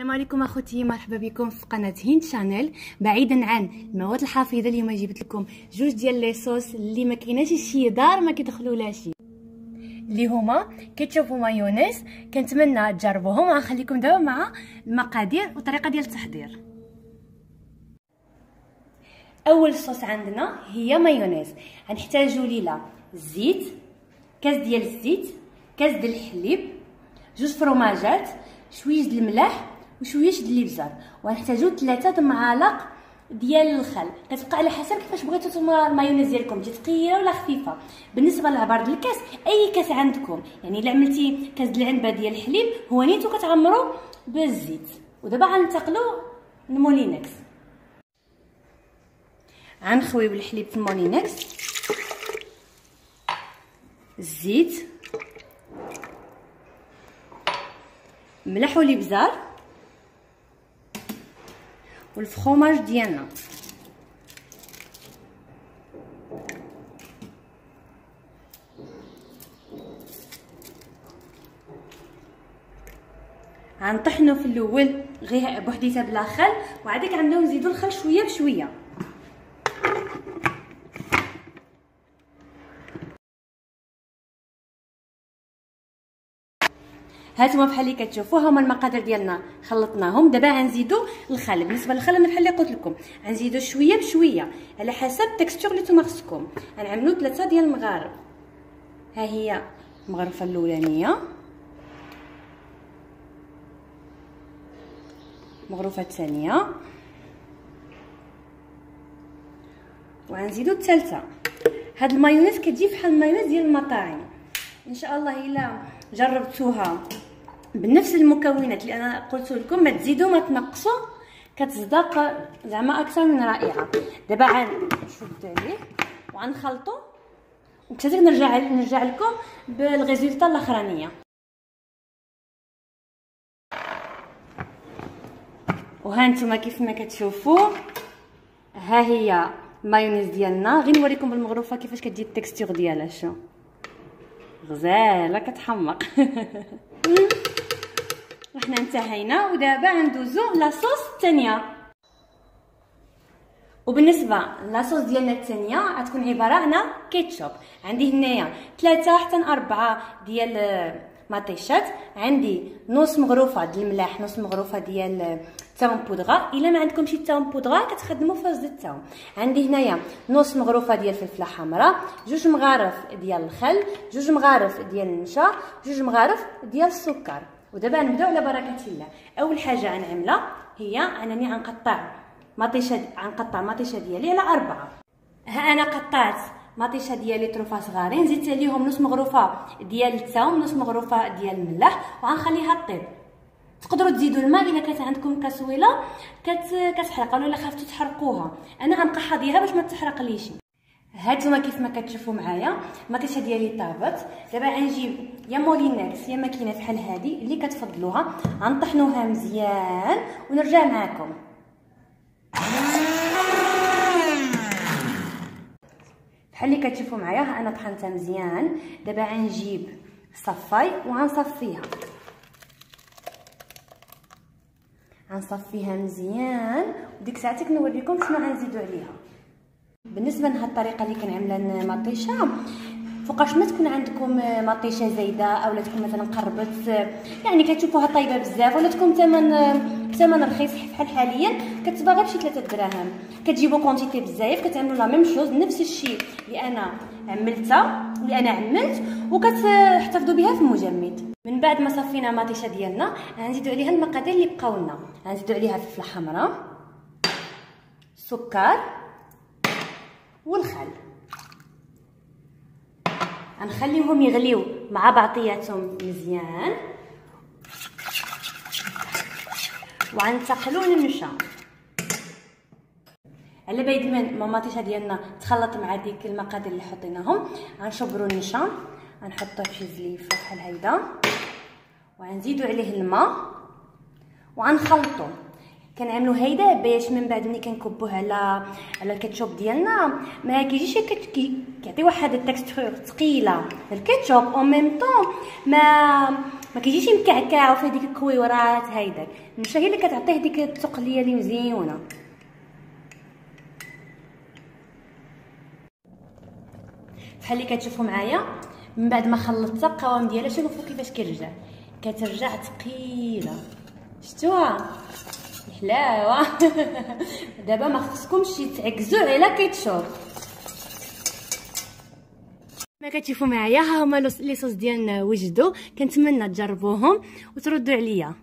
السلام عليكم أخوتي مرحبا بكم في قناة هند شانيل بعيدا عن المواد الحافظة اليوم جبت لكم جوج ديال les sauces اللي ما كايناش شي دار ما كيدخلولاش اللي هما كيتشوب ومايونيز كنتمنى تجربوهم وغنخليكم دابا مع المقادير والطريقة ديال التحضير. أول صوص عندنا هي مايونيز. غنحتاجو ليها الزيت كاس ديال الزيت كاس ديال الحليب جوج فروماجات شوية الملح وشوية د الابزار وغنحتاجو ثلاثة معالق ديال الخل. كتبقى على حسب كيفاش بغيتو المايونيز ديالكم. تجي ثقيله ولا خفيفة. بالنسبة للعبار ديال الكاس أي كاس عندكم. يعني إلا عملتي كاس العنبة ديال الحليب هو نيتو كتعمرو بالزيت. ودابا غننتقلوا للمولينكس غنخويو الحليب في المولينكس. الزيت. ملح والابزار والفخوماج ديالنا غنطحنو في الأول غير بوحديتها بلا خل وعادك غنبداو نزيدو الخل شوية بشويه هانتوما بحال اللي كتشوفوا هما المقادير ديالنا. خلطناهم. دابا غنزيدو الخل. بالنسبة للخل أنا بحال اللي قلت لكم غنزيدو شوية بشوية على حسب التكستور اللي نتوما خصكم غنعملو ثلاثة ديال المغارب. ها هي المغرفة الأولانية. المغرفة الثانية. وغنزيدو الثالثة. هاد المايونيز كتجي بحال المايونيز ديال المطاعم. إن شاء الله إلا جربتوها. بنفس المكونات اللي أنا قلت لكم ما تزيدوا ما تنقصوا. كتصدق زعما أكثر من رائعة. دابا غنشد عليه وغنخلطو. وكذلك نرجع نرجع لكم بالريزولطه الأخرانية. وها نتوما كيف ما كتشوفوا ها هي المايونيز ديالنا. غير نوريكم بالمغرفة كيفاش كتجي التكستور ديالها شو. غزالة كتحمق. وحنا انتهينا ودابا غندوزو la sauce الثانية وبالنسبة la sauce ديالنا الثانية غتكون عبارة عن كيتشوب. عندي هنايا ثلاثة حتى أربعة ديال مطيشات. عندي نص مغروفه ديال الملح نص مغروفه ديال التوم en poudre إلا ما عندكمش التوم en poudre كتخدموا فص التوم عندي هنايا نص مغروفه ديال الفلفله حمراء جوج مغارف ديال الخل جوج مغارف ديال النشا جوج مغارف ديال السكر. ودابا نبداو على بركة الله. أول حاجة غنعملها هي أنني غنقطع مطيشة غنقطع مطيشة ديالي على أربعة. ها أنا قطعت مطيشة ديالي طروفه صغارين زدت عليهم نص مغروفه ديال الثوم نص مغروفه ديال الملح وغنخليها طيب. تقدروا تزيدوا الماء إلا كانت عندكم كسويلة كت كتحرق ولا خفتوا تحرقوها. أنا غنقحضيها باش ما تحرقليش. هانتوما كيف ما كتشوفوا معايا المطيشه ديالي طابت. دابا غنجيب يا مولينكس يا ماكينة بحال هذه اللي كتفضلوها. غنطحنوها مزيان ونرجع معكم بحال اللي كتشوفوا معايا ها أنا طحنتها مزيان. دابا غنجيب صفاي وغنصفيها. غنصفيها مزيان. وديك ساعتك نوريكم شنو غنزيدو عليها. بالنسبة لهاد الطريقة اللي كنعملها مطيشة فوقاش ما تكون عندكم مطيشة زايدة اولا تكون مثلا قربت يعني كتشوفوها طايبة بزاف ولا تكون ثمن ثمن رخيص بحال حاليا كتباع غير بشي 3 دراهم. كتجيبوا quantité بزاف كتعملوا la même chose نفس الشيء اللي أنا عملتها اللي أنا عملت وكتحتفظوا بها في المجمد. من بعد ما صفينا مطيشة ديالنا غنزيدوا عليها المقادير اللي بقاو لنا غنزيدوا عليها الفلفله حمراء السكر والخل. غنخليوهم يغليو مع بعضياتهم مزيان. وغنتقلوا للنشا على بعد من ماماتيشا ديالنا تخلط مع ديك المقادير اللي حطيناهم. غنشبروا النشا غنحطوه في زليفة بحال هيدا. وغنزيدو عليه الماء. وغنخلطو. كنعملو هيدا باش من بعد ملي كنكبوه على على الكاتشوب ديالنا ما كيجيش كيعطي واحد ال texture ثقيلة الكاتشوب. au même temps ما ما كيجيش مكعكع وفيه ديك الكويورات هايداك النشا هي اللي كتعطيه ديك التقلية اللي مزيونه بحال اللي كتشوفوا معايا من بعد ما خلطت القوام ديالها شوفوا كيفاش كيرجع. كترجع ثقيلة. شتوها الحلاوه دابا ما خصكمش تعكزوا على كيتشوب ما كتشوفوا معايا ها هما لي صوص ديالنا وجدوا كنتمنى تجربوهم وتردوا عليا